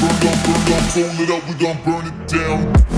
Burn, gon' burn, fold it up, we gon' burn it down.